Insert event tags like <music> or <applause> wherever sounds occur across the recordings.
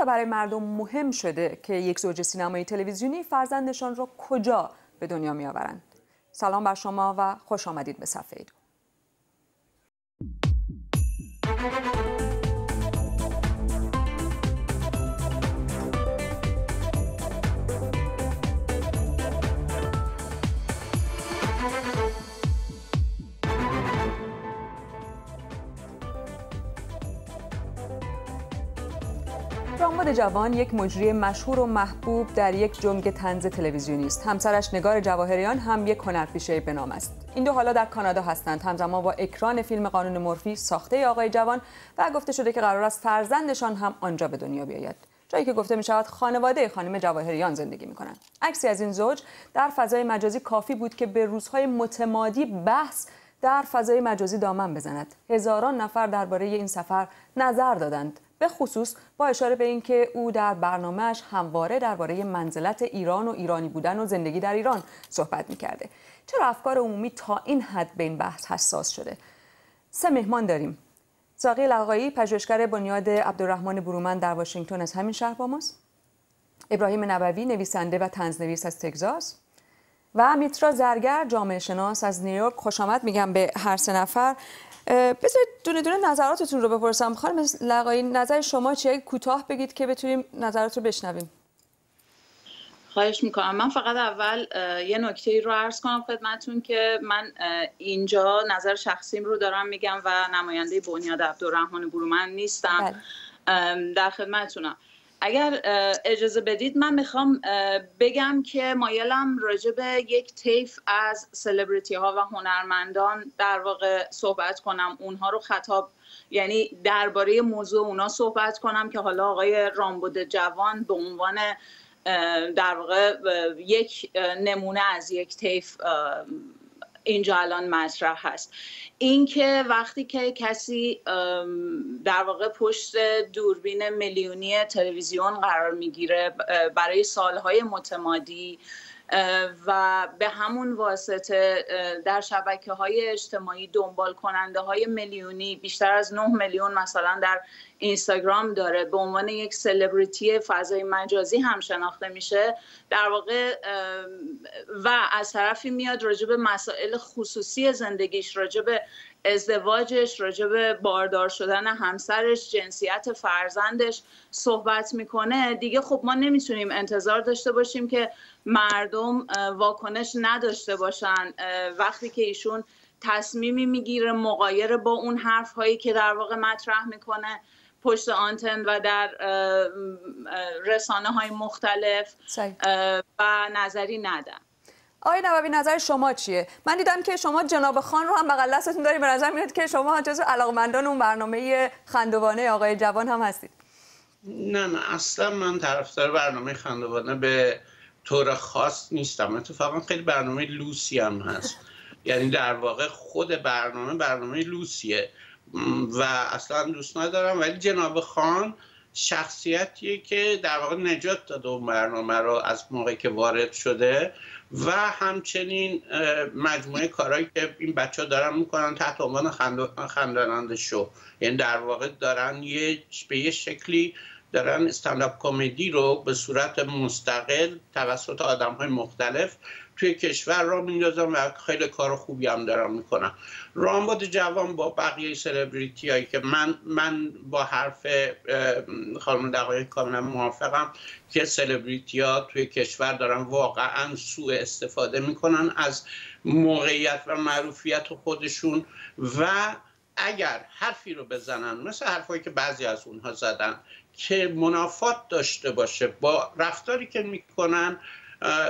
چرا برای مردم مهم شده که یک زوج سینمایی تلویزیونی فرزندشان را کجا به دنیا می آورند؟ سلام بر شما و خوش آمدید به صفحه دو. رامبد جوان یک مجری مشهور و محبوب در یک جنگ تنز تلویزیونی است. همسرش نگار جواهریان هم یک هنرپیشه به نام است. این دو حالا در کانادا هستند همزمان با اکران فیلم قانون مورفی ساخته آقای جوان و گفته شده که قرار است فرزندشان هم آنجا به دنیا بیاید. جایی که گفته می شود خانواده خانم جواهریان زندگی می کنند. عکسی از این زوج در فضای مجازی کافی بود که به روزهای متمادی بحث در فضای مجازی دامن بزند. هزاران نفر درباره این سفر نظر دادند. به خصوص با اشاره به اینکه او در برنامهش همواره درباره منزلت ایران و ایرانی بودن و زندگی در ایران صحبت می‌کرده. چرا افکار عمومی تا این حد به این بحث حساس شده؟ سه مهمان داریم. ساقی لقایی پژوهشگر بنیاد عبدالرحمن برومند در واشنگتن از همین شهر با ماست. ابراهیم نبوی نویسنده و تنزنویس از تگزاس. و میترا زرگر جامعه شناس از نیویورک. خوش آمد. میگم به هر سه نفر. بذارید دونه دونه نظراتتون رو بپرسم. خانم لقایی نظر شما چیه؟ کوتاه بگید که بتونیم نظرات رو بشنویم. خواهش می‌کنم. من فقط اول یه نکته رو عرض کنم خدمتون که من اینجا نظر شخصیم رو دارم میگم و نماینده بنیاد عبدالرحمن برومند نیستم. بله. در خدمتونم اگر اجازه بدید من می‌خوام بگم که مایلم راجع به یک طیف از سلبریتی ها و هنرمندان در واقع صحبت کنم. اونها رو خطاب یعنی درباره موضوع اونا صحبت کنم که حالا آقای رامبود جوان به عنوان در واقع یک نمونه از یک طیف اینجا الان مطرح هست. اینکه وقتی که کسی در واقع پشت دوربین میلیونی تلویزیون قرار می‌گیره برای سالهای متمادی و به همون واسطه در شبکه های اجتماعی دنبال کننده های میلیونی بیشتر از 9 میلیون مثلا در اینستاگرام داره. به عنوان یک سلبریتی فضای مجازی هم شناخته میشه. در واقع و از طرفی میاد راجع به مسائل خصوصی زندگیش راجع به ازدواجش راجع به باردار شدن همسرش جنسیت فرزندش صحبت می‌کنه. دیگه خب ما نمی‌تونیم انتظار داشته باشیم که مردم واکنش نداشته باشن. وقتی که ایشون تصمیمی می‌گیره مقایر با اون حرف هایی که در واقع مطرح می‌کنه پشت آنتن و در رسانه های مختلف و نظری ندن. آقای نوابی نظر شما چیه؟ من دیدم که شما جناب خان رو هم بغل دستتون دارید به نظر میاد که شما جزو علاقمندان اون برنامه خندوانه آقای جوان هم هستید. نه نه اصلا من طرفدار برنامه خندوانه به طور خاص نیستم. اتفاقا خیلی برنامه لوسی هم هست. <laughs> یعنی در واقع خود برنامه برنامه لوسیه. و اصلا دوست ندارم. ولی جناب خان شخصیتیه که در واقع نجات داده اون برنامه رو از موقعی که وارد شده. و همچنین مجموعه کارهایی که این بچه ها دارن می‌کنن تحت عنوان خنداننده شو. یعنی در واقع دارن یه به یه شکلی دارن استنداپ کمدی رو به صورت مستقل توسط آدم های مختلف توی کشور را میندازن و خیلی کار خوبی هم دارن می‌کنن رامبد جوان با بقیه سلبریتی هایی که من من با حرف خانم دقایق کاملا موافقم که سلبریتی ها توی کشور دارن واقعا سوء استفاده می‌کنن از موقعیت و معروفیت خودشون و اگر حرفی رو بزنن مثل حرفایی که بعضی از اونها زدن که منافات داشته باشه با رفتاری که می‌کنن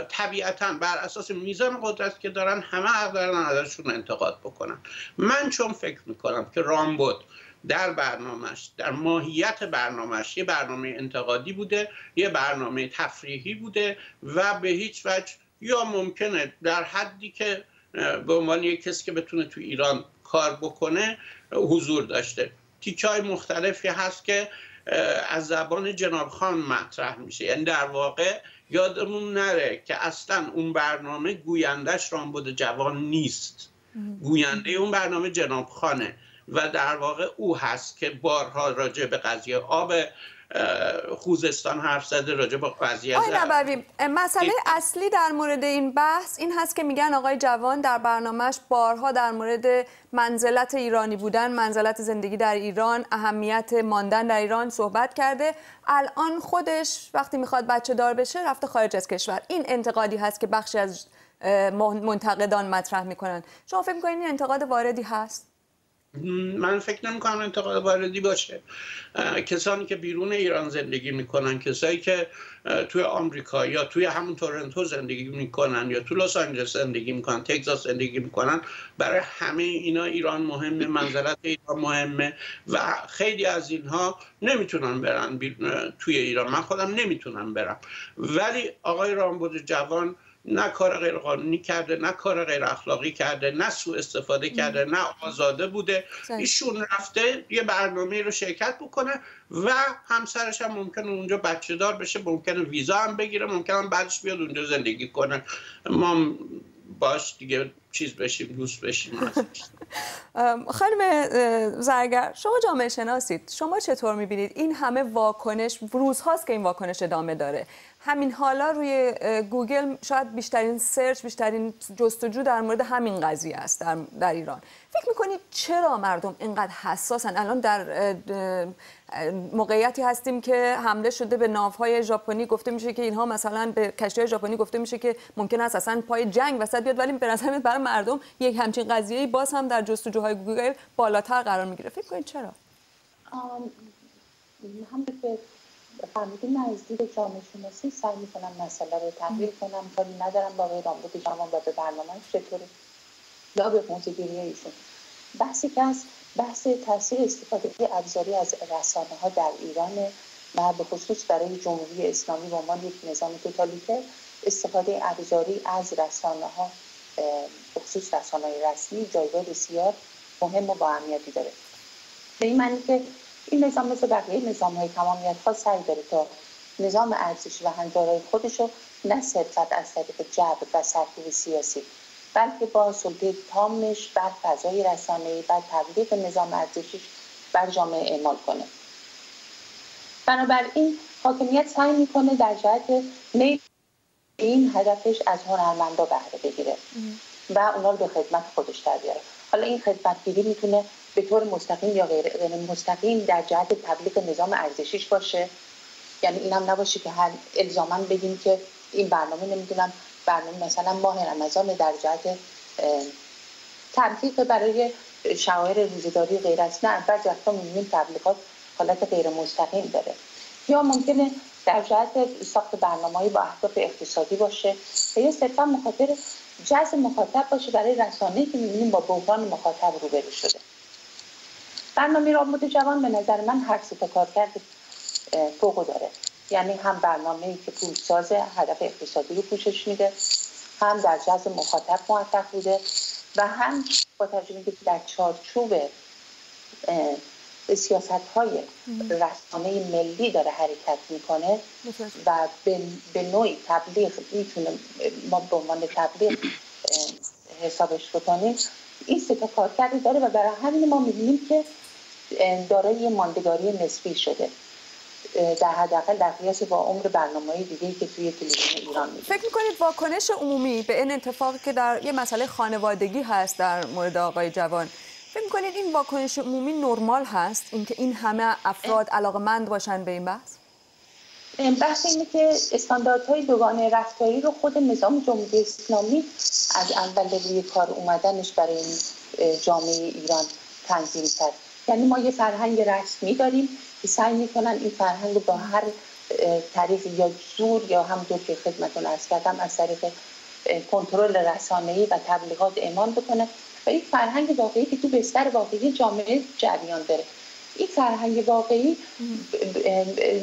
طبیعتا بر اساس میزان قدرت که دارن همه حق دارن ازشون انتقاد بکنن. من چون فکر می‌کنم که رامبد در برنامهش در ماهیت برنامهش یه برنامه انتقادی بوده یه برنامه تفریحی بوده و به هیچ وجه یا ممکنه در حدی که به عنوان یک کسی که بتونه تو ایران کار بکنه حضور داشته. تیکه های مختلفی هست که از زبان جناب خان مطرح میشه. یعنی در واقع یادمون نره که اصلا اون برنامه گویندش رامبد جوان نیست. گوینده اون برنامه جناب خانه و در واقع او هست که بارها راجع به قضیه آب خوزستان حرف زده راجع با قضیه آقای مسئله اصلی در مورد این بحث این هست که میگن آقای جوان در برنامهش بارها در مورد منزلت ایرانی بودن منزلت زندگی در ایران اهمیت ماندن در ایران صحبت کرده. الان خودش وقتی می‌خواد بچه دار بشه رفته خارج از کشور. این انتقادی هست که بخشی از منتقدان مطرح می‌کنن. شما فکر می‌کنید این انتقاد واردی هست؟ من فکر نمی کنم انتقاد واردی باشه. کسانی که بیرون ایران زندگی می‌کنن کسایی که توی آمریکا یا توی همون تورنتو زندگی می‌کنن یا تو لس آنجلس زندگی می‌کنن تگزاس زندگی می‌کنن برای همه اینا ایران مهمه منزلت ایران مهمه و خیلی از اینها نمی‌تونن برن توی ایران. من خودم نمی‌تونم برم. ولی آقای رامبود جوان نه کار غیر قانونی کرده نه کار غیر اخلاقی کرده نه سوء استفاده کرده نه آزاده بوده. ایشون رفته یه برنامه رو شرکت بکنه و همسرش هم ممکنه اونجا بچه دار بشه ممکنه ویزا هم بگیره ممکنه بعدش بیاد اونجا زندگی کنه. ما باش دیگه چیز بشیم دوست بشیم <laughs> خانم زرگر شما جامعه شناسید. شما چطور می‌بینید این همه واکنش؟ روزهاست که این واکنش ادامه داره. همین حالا روی گوگل شاید بیشترین سرچ بیشترین جستجو در مورد همین قضیه است در, در ایران. فکر می‌کنید چرا مردم اینقدر حساسن؟ الان در موقعیتی هستیم که حمله شده به ناوهای ژاپنی گفته میشه که اینها مثلا به کشتی ژاپنی گفته میشه که ممکن است اصلا پای جنگ وسط بیاد ولی به نظر برای مردم یک همچین قضیه باز هم در جستجوهای گوگل بالاتر قرار می‌گیره. فکر کنید چرا؟ هم به فهمیدی نزدیک جامعه شناسی سعی می‌کنم مسئله رو تحلیل کنم. کاری ندارم با رامبود جوان و به برنامه چطوری. یا به موزگیری ایشون. بحثی که از بحث تاثیر استفاده ابزاری از رسانه ها در ایران و به خصوص برای جمهوری اسلامی به عنوان یک نظام توتالیتر استفاده ابزاری از رسانه ها خصوص رسانه رسمی جایگاه بسیار مهم و با اهمیتی داره. به این معنی که این نظام مثل بقیه نظام های تمامیت ها سعی داره تا نظام ارزشی و هنجارهای خودش رو نه صرفت از طریق جبر و سرکوب سیاسی بلکه با سلطه تامش بر فضای رسانه‌ای بر تبلیغ نظام ارزشیش بر جامعه اعمال کنه. بنابراین حاکمیت سعی می‌کنه در جهت این هدفش از هنرمندا بهره بگیره و اونا رو به خدمت خودش در بیاره. حالا این خدمتگیری می‌تونه به طور مستقیم یا غیر مستقیم در جهت تبلیغ نظام ارزشیش باشه. یعنی این هم نباشه که هر الزاما بگیم که این برنامه نمی‌دونم برنامه مثلا ماه رمضان در جهت تبلیغ برای شعائر روزداری غیر است نه. بعضی وقتا می‌بینیم تبلیغات حالت غیر مستقیم داره. یا ممکنه در جهت ساخت برنامه با اهداف اقتصادی باشه. و یا صرفا مخاطر جذب مخاطب باشه برای رسانه‌ای که می‌بینیم با بحران مخاطب روبرو شده. برنامه رامبد جوان به نظر من هر سه کار کرده فوق داره یعنی هم برنامه ای که پولساز هدف اقتصادی رو پوشش میده هم در جذب مخاطب موفق بوده و هم با تجربه که در چارچوب سیاست های رسانه ملی داره حرکت می‌کنه و به نوعی تبلیغ می‌تونه ما به عنوان تبلیغ حسابش بکنیم این سه تا کارکردی داره و برای همین ما می‌بینیم که دارای ماندگاری نسبی شده. در حداقل در قیاس با عمر برنامه دیگه که توی تلویزیون ایران میده فکر می‌کنید واکنش عمومی به این اتفاقی که در یه مسئله خانوادگی هست در مورد آقای جوان فکر می‌کنید این واکنش عمومی نرمال هست؟ اینکه این همه افراد علاقمند باشن به این بحث؟ بحث اینه که استانداردهای دوگانه رفتاری رو خود نظام جمهوری اسلامی از اول روی کار اومدنش برای جامعه ایران تنظیم کرد. یعنی ما یه فرهنگ رسمی داریم که سعی می‌کنن این فرهنگ رو با هر طریق یا زور یا همونطور که خدمتون ارز کردم از طریق کنترل رسانه‌ای و تبلیغات ایمان بکنه و یک فرهنگ واقعی که تو بستر واقعی جامعه جریان داره. این فرهنگ واقعی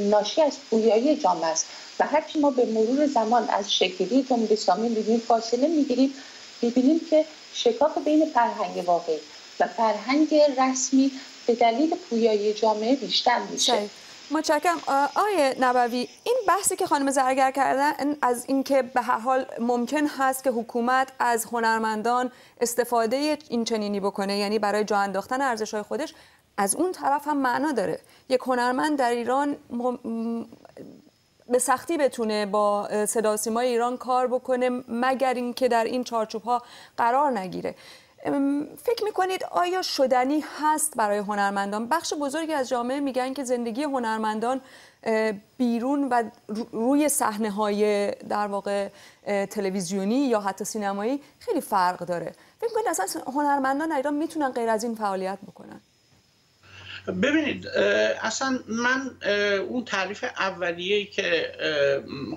ناشی از پویایی جامعه است. و هرچی ما به مرور زمان از شکلی جمهوری اسلامی می‌بینیم فاصله می‌گیریم می‌بینیم که شکاف بین فرهنگ واقعی و فرهنگ رسمی به دلیل پویایی جامعه بیشتر میشه. متشکرم. آیه نبوی این بحثی که خانم زرگر کردن از اینکه به هر حال ممکن هست که حکومت از هنرمندان استفاده این چنینی بکنه یعنی برای جا انداختن ارزش های خودش از اون طرف هم معنا داره. یک هنرمند در ایران به سختی بتونه با صدا سیمای ایران کار بکنه مگر اینکه در این چارچوب ها قرار نگیره. فکر می‌کنید آیا شدنی هست برای هنرمندان؟ بخش بزرگی از جامعه میگن که زندگی هنرمندان بیرون و روی صحنه های در واقع تلویزیونی یا حتی سینمایی خیلی فرق داره. فکر می‌کنید اصلا هنرمندان ایران می‌تونن غیر از این فعالیت بکنن؟ ببینید اصلا من اون تعریف اولیه‌ای که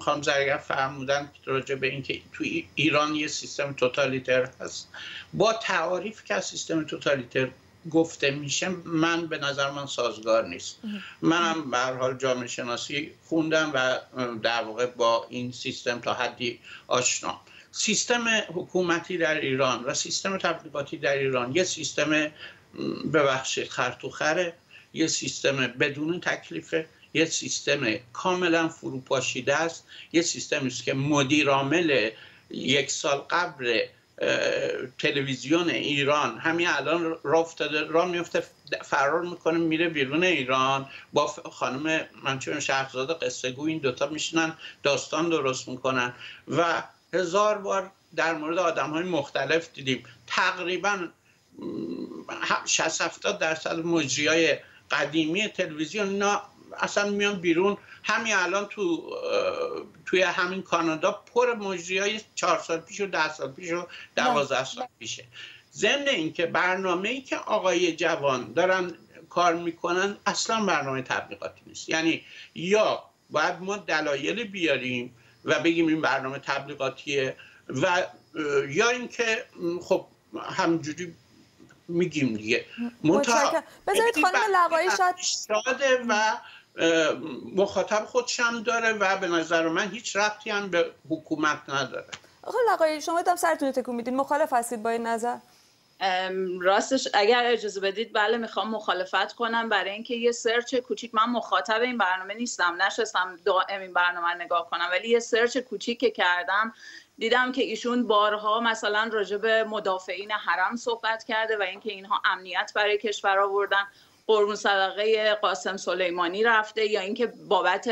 خانم زرگر فرمودن راجع به اینکه تو ایران یه سیستم توتالیتر هست با تعاریف که از سیستم توتالیتر گفته میشه من به نظر من سازگار نیست. منم به هر حال جامعه شناسی خوندم و در واقع با این سیستم تا حدی آشنا. سیستم حکومتی در ایران و سیستم تبلیغاتی در ایران یه سیستم ببخشید خرطوخره یه سیستم بدون تکلیفه یه سیستم کاملا فروپاشیده است. یه سیستمی است که مدیرعامل یک سال قبل تلویزیون ایران همین الان را افتاده را میفته فرار می‌کنه میره بیرون ایران. با خانم منچون شهرزاد قصه گو این دوتا میشنن داستان درست می‌کنن. و هزار بار در مورد آدم های مختلف دیدیم. تقریبا 60 70 درصد مجری قدیمی تلویزیون اینا اصلا میان بیرون. همین الان تو توی همین کانادا پر مجری های چهار سال پیش و ده سال پیش و دوازده سال پیشه. ضمن اینکه برنامه ای که آقای جوان دارن کار می‌کنن اصلا برنامه تبلیغاتی نیست. یعنی یا باید ما دلایل بیاریم و بگیم این برنامه تبلیغاتیه و یا اینکه خب همجوری میگیم دیگه. بذارید خانم لقایی شاید و مخاطب خودشم داره و به نظر من هیچ ربطی هم به حکومت نداره. آقا لقایی شما دم سرتون تکون میدین. مخالف هستید با این نظر؟ راستش اگر اجازه بدید بله می‌خوام مخالفت کنم. برای اینکه یه سرچ کوچیک من مخاطب این برنامه نیستم. نشستم دائم این برنامه نگاه کنم. ولی یه سرچ کوچیک که کردم دیدم که ایشون بارها مثلا راجع به مدافعین حرم صحبت کرده و اینکه اینها امنیت برای کشور آوردن. قربون صدقه قاسم سلیمانی رفته یا اینکه بابت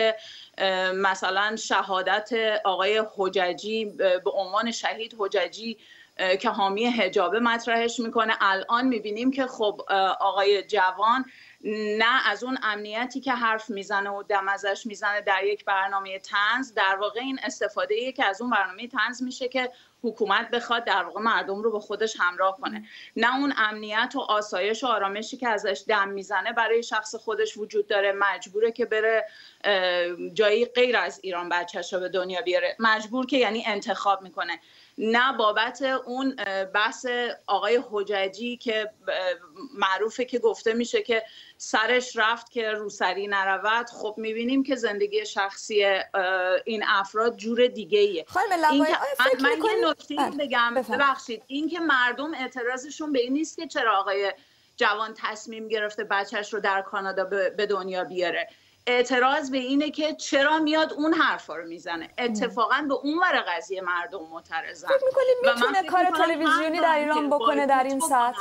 مثلا شهادت آقای حججی به عنوان شهید حججی که حامی حجابه مطرحش می‌کنه. الان می‌بینیم که خب آقای جوان نه از اون امنیتی که حرف می‌زنه و دم ازش می‌زنه در یک برنامه تنز در واقع این استفاده که از اون برنامه تنز میشه که حکومت بخواد در واقع مردم رو به خودش همراه کنه. نه اون امنیت و آسایش و آرامشی که ازش دم می‌زنه برای شخص خودش وجود داره. مجبوره که بره جایی غیر از ایران بچهش رو به دنیا بیاره. مجبور که یعنی انتخاب می‌کنه. نه بابت اون بحث آقای حججی که معروفه که گفته میشه که سرش رفت که روسری نرود. خب می‌بینیم که زندگی شخصی این افراد جور دیگه ایه این من یه نکته بله، بگم ببخشید این که مردم اعتراضشون به این نیست که چرا آقای جوان تصمیم گرفته بچهش رو در کانادا به دنیا بیاره. اعتراض به اینه که چرا میاد اون حرفا رو می‌زنه. اتفاقا به اون ور قضیه مردم معترضن. فکر می‌کنید می‌تونه کار تلویزیونی در ایران بکنه در این ساعت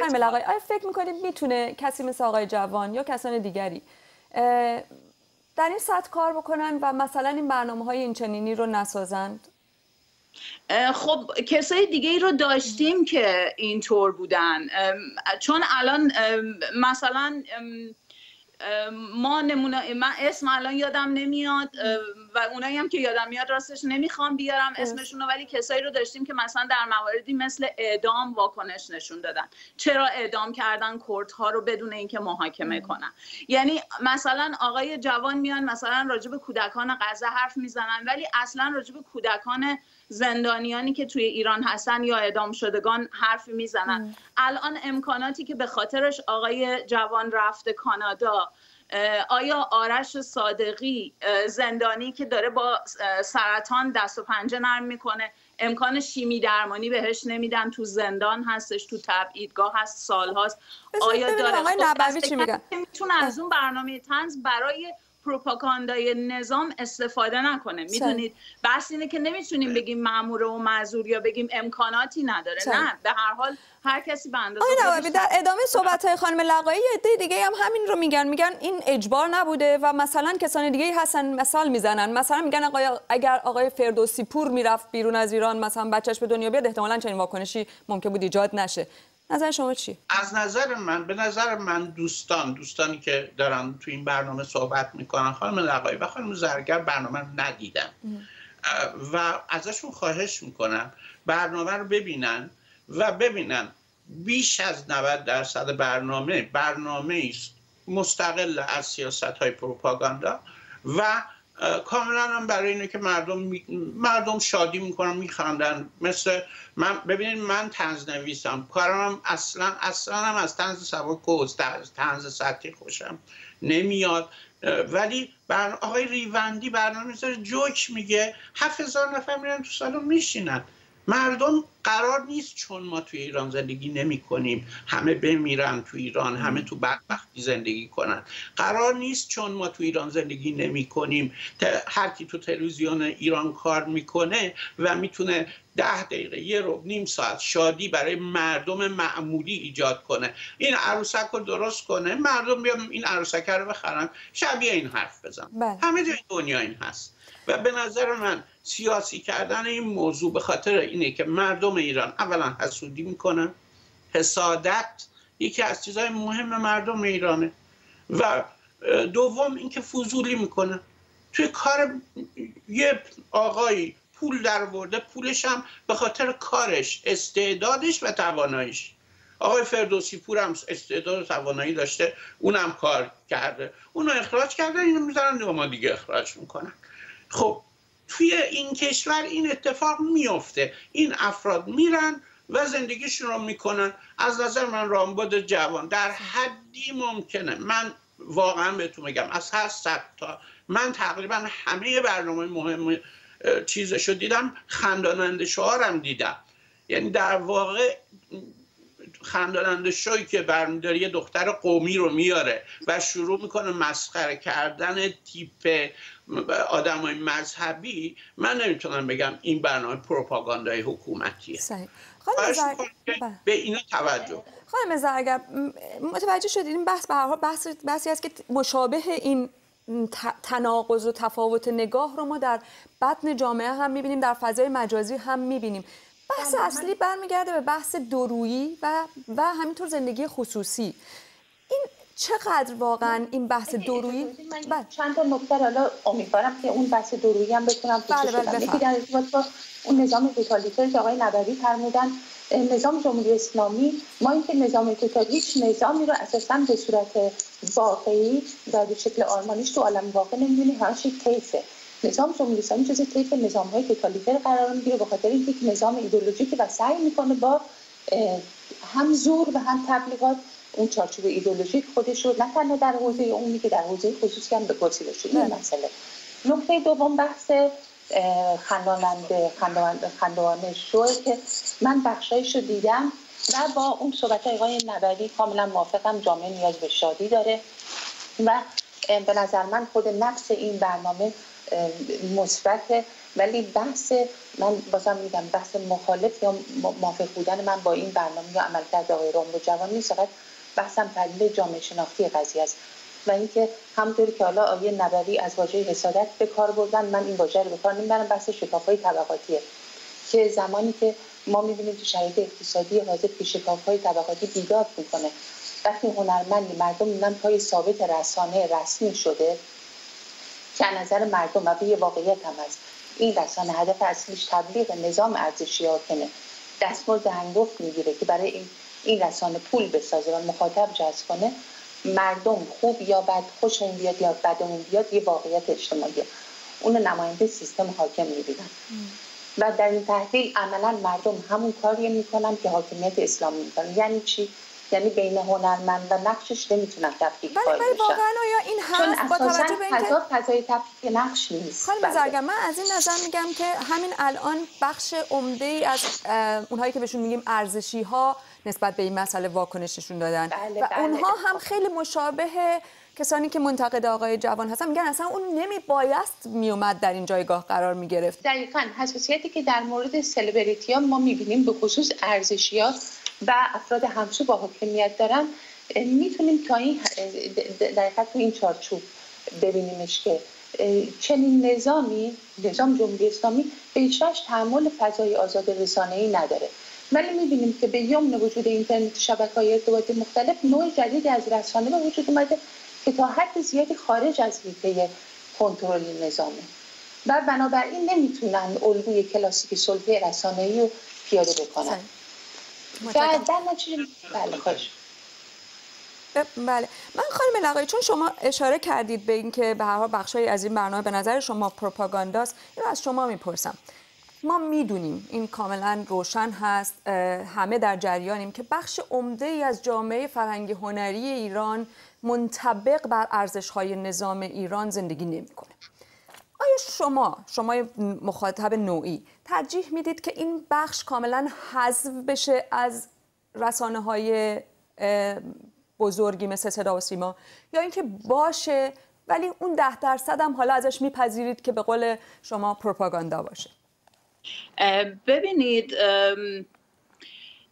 خانم آقای آیا فکر می‌کنید می‌تونه کسی مثل آقای جوان یا کسان دیگری در این سطح کار بکنن و مثلا این برنامه های این چنینی رو نسازند؟ خب کسای دیگه ای رو داشتیم که اینطور بودن. چون الان مثلا ما نمونه من اسم الان یادم نمیاد و اونایی هم که یادم میاد راستش نمی‌خوام بیارم اسمشون رو ولی کسایی رو داشتیم که مثلا در مواردی مثل اعدام واکنش نشون دادن. چرا اعدام کردن؟ ها رو بدون اینکه محاکمه کنن. یعنی مثلا آقای جوان میان مثلا راجب کودکان غزه حرف می‌زنن ولی اصلا راجب کودکان زندانیانی که توی ایران هستن یا اعدام شدگان حرف می‌زنن. الان امکاناتی که به خاطرش آقای جوان رفته کانادا آیا آرش صادقی زندانی که داره با سرطان دست و پنجه نرم می‌کنه امکان شیمی درمانی بهش نمیدن تو زندان هستش تو تبعیدگاه هست سال هاست آیا داره خب چی می‌تونه از اون برنامه تنز برای پروپاگاندای نظام استفاده نکنه. می‌دونید بحث اینه که نمی‌تونیم بگیم مامور و معذور یا بگیم امکاناتی نداره. نه به هر حال هر کسی به اندازه در ادامه صحبت های خانم لقایی عده دیگه هم همین رو میگن. میگن این اجبار نبوده و مثلا کسان دیگه هستن مثال می‌زنن. مثلا میگن آقای اگر آقای فردوسی پور می‌رفت بیرون از ایران مثلا بچهش به دنیا بیاد احتمالاً چنین واکنشی ممکن بود ایجاد نشه. نظر شما چی؟ از نظر من به نظر من دوستان دوستانی که دارن تو این برنامه صحبت می‌کنن خانم لقایی و خانم زرگر برنامه رو ندیدن و ازشون خواهش می‌کنم برنامه رو ببینن و ببینن بیش از 90 درصد برنامه برنامه است مستقل از سیاست های پروپاگاندا و کاملا هم برای اینه که مردم مردم شادی می‌کنن میخندن. مثل من ببینید من تنز نویسم. کارم اصلا اصلا هم از تنز سبک و تنز سطحی خوشم نمیاد. ولی بر آقای ریوندی برنامه می‌ذاره جوک میگه هفت هزار نفر میرن تو سالن میشینن. مردم قرار نیست چون ما توی ایران زندگی نمی کنیم. همه بمیرن تو ایران همه تو بدبختی زندگی کنن. قرار نیست چون ما تو ایران زندگی نمی کنیم. هر کی تو تلویزیون ایران کار می‌کنه و می‌تونه ده دقیقه یه رو نیم ساعت شادی برای مردم معمولی ایجاد کنه. این عروسک رو درست کنه. مردم بیان این عروسک رو بخرن. شبیه این حرف بزن. بله. همه جای دنیا این هست. و به نظر من سیاسی کردن این موضوع به خاطر اینه که مردم ایران اولا حسودی می‌کنن حسادت یکی از چیزهای مهم مردم ایرانه و دوم اینکه فضولی می‌کنن توی کار یه آقایی پول در ورده پولش هم به خاطر کارش استعدادش و تواناییش. آقای فردوسی پور هم استعداد و توانایی داشته اونم کار کرده. اونو اخراج کرده اینو می‌ذارن ما دیگه اخراج می‌کنن. خب توی این کشور این اتفاق میفته این افراد میرن و زندگیشون رو می‌کنن. از نظر من رامبد جوان در حدی ممکنه. من واقعا بهتون میگم از هر صد تا. من تقریبا همه برنامه مهم چیزشو دیدم خنداننده شعارم دیدم. یعنی در واقع خنداننده شوی که برمیداره یه دختر قومی رو میاره و شروع می‌کنه مسخره کردن تیپ آدم های مذهبی. من نمی‌تونم بگم این برنامه پروپاگاندای حکومتیه. صحیح. بله. به اینا توجه خانم اگر متوجه شدید این بحث به هر حال بحث بحثی است که مشابه این تناقض و تفاوت نگاه رو ما در بطن جامعه هم می‌بینیم در فضای مجازی هم می‌بینیم. بحث بله، اصلی برمیگرده به بحث درویی و و همینطور زندگی خصوصی. این چقدر واقعا این بحث درویی بله. چند تا نکته حالا امیدوارم که اون بحث درویی هم بتونم بله بله در با اون نظام توتالیتر که آقای نبوی فرمودن نظام جمهوری اسلامی. ما اینکه نظام توتالیتر هیچ نظامی رو اساسا به صورت واقعی و به شکل آرمانیش تو عالم واقع نمی‌دونی همش تیفه نظام جمهوری اسلامی جزء طیف نظام های توتالیتر قرار می‌گیره به خاطر اینکه نظام ایدولوژیک و سعی می‌کنه با هم زور و هم تبلیغات اون چارچوب ایدولوژیک خودش رو نه تنها در حوزه اونی که در حوزه خصوصی هم به گزیده شده این مسئله. نکته دوم بحث خنداننده خندوانه شوه که من بخشایش رو دیدم و با اون صحبت آقای نبری کاملا موافقم جامعه نیاز به شادی داره و به نظر من خود نفس این برنامه مثبت ولی بحث من بازم میگم بحث مخالف یا موافق بودن من با این برنامه یا عملکرد آقای رامبو جوان نیست. فقط بحثم تحلیل جامعه شناختی قضیه است. و اینکه همطوری که حالا آیه نبوی از واژه حسادت به کار بردن من این واژه رو به کار نمی‌برم. بحث شکافهای طبقاتیه. که زمانی که ما می‌بینیم تو شرایط اقتصادی حاضر که شکافهای طبقاتی بیداد می‌کنه وقتی هنرمندی مردم می‌بینن پای ثابت رسانه رسمی شده که نظر مردم و به واقعیت هم هست این رسانه هدف اصلیش تبلیغ نظام ارزشی حاکمه دستمزد هنگفت می‌گیره که برای این این رسانه پول بسازه و مخاطب جذب کنه مردم خوب یا بد خوشمون بیاد یا بدمون بیاد یه واقعیت اجتماعیه. اون نماینده سیستم حاکم می‌بینن. و در این تحلیل عملا مردم همون کاری می‌کنن که حاکمیت اسلامی می‌کنن. یعنی چی؟ یعنی بین هنرمند و نقشش نمی‌تونن تفکیک ولی ولی واقعا آیا این هست با توجه به اینکه فضای تفکیک نقش نیست. خانم بله. من از این نظر میگم که همین الان بخش عمده ای از اونهایی که بهشون میگیم ارزشی ها نسبت به این مسئله واکنششون دادن. بله، و بله. اونها هم خیلی مشابه کسانی که منتقد آقای جوان هستن. میگن اصلا اون نمی بایست میومد در این جایگاه قرار می‌گرفت. دقیقا حساسیتی که در مورد سلبریتی ها ما می‌بینیم به خصوص ارزشیات و افراد همسو با حاکمیت دارن می‌تونیم تا این دقیقا تو این چارچوب ببینیمش که چنین نظامی نظام جمهوری اسلامی به هیچ تحمل فضای آزاد ای نداره. ولی می‌بینیم که به یمن وجود اینترنت شبکه های ارتباطی مختلف نوع جدیدی از رسانه به وجود اومده که تا حد زیادی خارج از حیطه کنترل نظامه. و بنابراین نمی‌تونن الگوی کلاسیک سلطه رسانه‌ای رو پیاده بکنن. در بله خواهش. بله. من خانم لقایی چون شما اشاره کردید به اینکه به هر حال بخشی از این برنامه به نظر شما پروپاگانداست اینو از شما می‌پرسم. ما می‌دونیم این کاملا روشن هست همه در جریانیم که بخش عمده ای از جامعه فرهنگی هنری ایران منطبق بر ارزش های نظام ایران زندگی نمی‌کنه. آیا شما شما مخاطب نوعی ترجیح می‌دید که این بخش کاملا حذف بشه از رسانه های بزرگی مثل صدا و سیما؟ یا اینکه باشه ولی اون ده درصد هم حالا ازش میپذیرید که به قول شما پروپاگاندا باشه؟ ببینید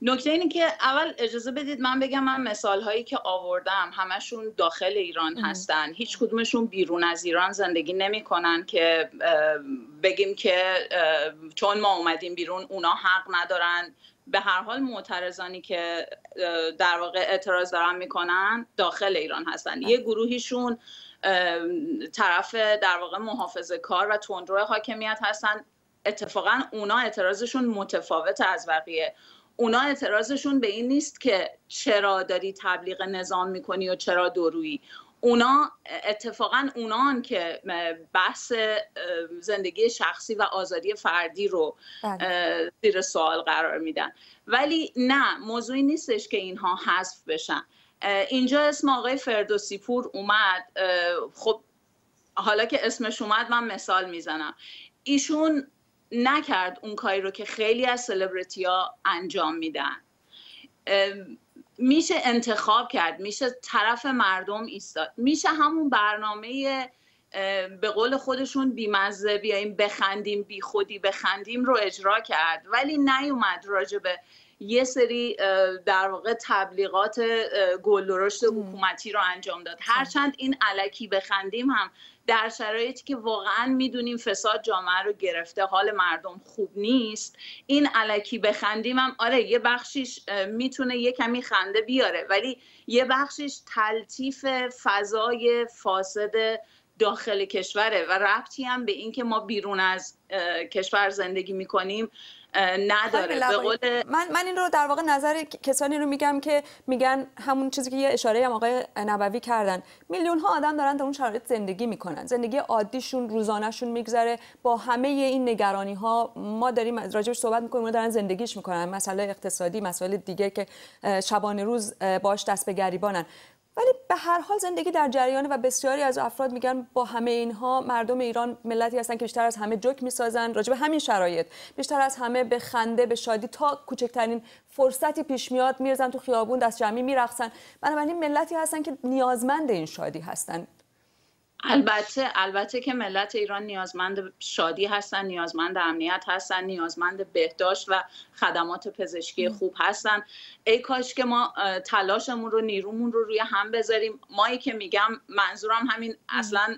نکته اینه که اول اجازه بدید من بگم من مثال هایی که آوردم همشون داخل ایران هستن. هیچ کدومشون بیرون از ایران زندگی نمی‌کنن که بگیم که چون ما اومدیم بیرون اونا حق ندارن. به هر حال معترضانی که در واقع اعتراض دارن می‌کنن داخل ایران هستن. یه گروهیشون طرف در واقع محافظه کار و تندرو حاکمیت هستن. اتفاقا اونا اعتراضشون متفاوت از بقیه. اونا اعتراضشون به این نیست که چرا داری تبلیغ نظام می‌کنی و چرا درویی. اونا اتفاقا اونان که بحث زندگی شخصی و آزادی فردی رو بله. زیر سوال قرار میدن. ولی نه موضوعی نیستش که اینها حذف بشن. اینجا اسم آقای فردوسی پور اومد. خب حالا که اسمش اومد من مثال می‌زنم. ایشون نکرد اون کاری رو که خیلی از سلبریتی ها انجام میدن. میشه انتخاب کرد میشه طرف مردم ایستاد میشه همون برنامه به قول خودشون بیمزه بیایم بخندیم بی خودی بخندیم رو اجرا کرد. ولی نیومد راجبه یه سری در واقع تبلیغات گل رشد حکومتی رو انجام داد. هرچند این علکی بخندیم هم در شرایطی که واقعا می‌دونیم فساد جامعه رو گرفته حال مردم خوب نیست این علکی بخندیم هم آره یه بخشیش می‌تونه یه کمی خنده بیاره ولی یه بخشیش تلطیف فضای فاسد داخل کشوره و ربطی هم به اینکه ما بیرون از کشور زندگی می‌کنیم. نداره. به قول من من این رو در واقع نظر کسانی رو میگم که میگن همون چیزی که یه اشاره هم آقای نبوی کردن. میلیون ها آدم دارن در اون شرایط زندگی می‌کنن. زندگی عادیشون روزانهشون میگذره. با همه این نگرانی ها ما داریم راجعش صحبت می‌کنیم اونا دارن زندگیش می‌کنن. مسئله اقتصادی مسائل دیگه که شبانه روز باش دست به گریبانن. ولی به هر حال زندگی در جریان و بسیاری از افراد میگن با همه اینها مردم ایران ملتی هستن که بیشتر از همه جوک می‌سازن راجع به همین شرایط. بیشتر از همه به خنده به شادی تا کوچکترین فرصتی پیش میاد میرزن تو خیابون دست جمعی میرقصن. بنابراین ملتی هستن که نیازمند این شادی هستن. البته البته که ملت ایران نیازمند شادی هستن نیازمند امنیت هستن نیازمند بهداشت و خدمات پزشکی خوب هستن. ای کاش که ما تلاشمون رو نیرومون رو روی هم بذاریم. مایی که میگم منظورم همین اصلا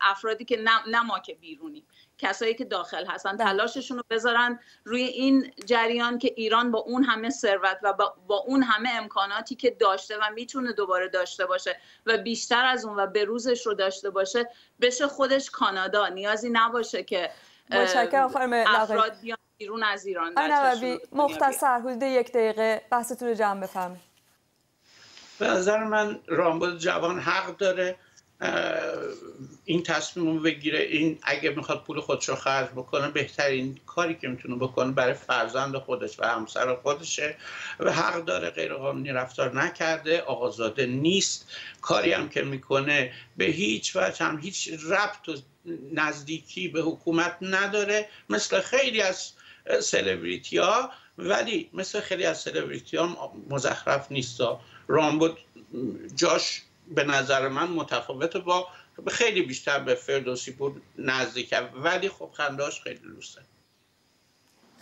افرادی که نه, ما که بیرونی کسایی که داخل هستن بله. تلاششون رو بذارن روی این جریان که ایران با اون همه ثروت و با, اون همه امکاناتی که داشته و می‌تونه دوباره داشته باشه و بیشتر از اون و به روزش رو داشته باشه بشه خودش کانادا. نیازی نباشه که افراد بیان بیرون از ایران. مختصر حدود یک دقیقه بحثتون رو جمع بفهمید به نظر من رامبد جوان حق داره. این تصمیم رو بگیره. این اگه می‌خواد پول خودش رو خرج بکنه بهترین کاری که می‌تونه بکنه برای فرزند خودش و همسر خودشه. و حق داره غیر قانونی رفتار نکرده آقازاده نیست. کاری هم که می‌کنه به هیچ وجه هم هیچ ربط و نزدیکی به حکومت نداره. مثل خیلی از سلبریتی ها ولی مثل خیلی از سلبریتی ها مزخرف نیست. رامبود جاش به نظر من متفاوت با خیلی بیشتر به فردوسی بود نزدیکه ولی خب خنداش خیلی لوسه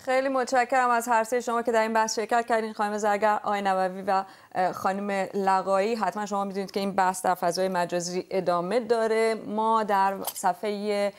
خیلی متشکرم از هر سه شما که در این بحث شرکت کردین. خانم زرگر آقای نووی و خانم لقایی. حتما شما می‌دونید که این بحث در فضای مجازی ادامه داره. ما در صفحه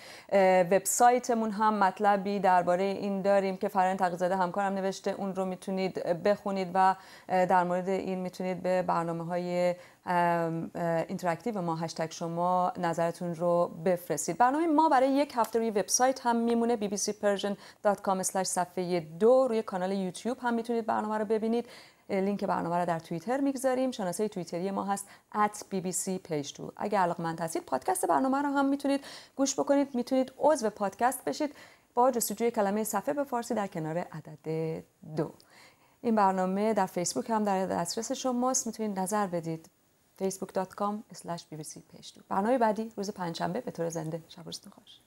وبسایتمون هم مطلبی درباره این داریم که فران تقی‌زاده همکارم نوشته. اون رو می‌تونید بخونید و در مورد این می‌تونید به برنامه های interactive ما هشتگ شما نظرتون رو بفرستید. برنامه ما برای یک هفته روی وبسایت هم میمونه bbcpersian.com صفحه دو. روی کانال یوتیوب هم می‌تونید برنامه رو ببینید. لینک برنامه رو در توییتر می‌گذاریم. شناسه توییتری ما هست at bbc page 2 اگر علاقمند هستید پادکست برنامه رو هم می‌تونید گوش بکنید. می‌تونید عضو پادکست بشید. با جستجوی کلمه صفحه به فارسی در کنار عدد دو. این برنامه در فیسبوک هم در دسترس شماست. می‌تونید نظر بدید facebook.com bbc page 2 برنامه بعدی روز پنجشنبه به طور زنده شب روزتون خوش